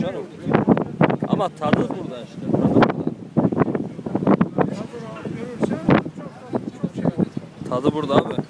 canım. Ama tadı burada işte. Tadı burada. Tadı burada abi.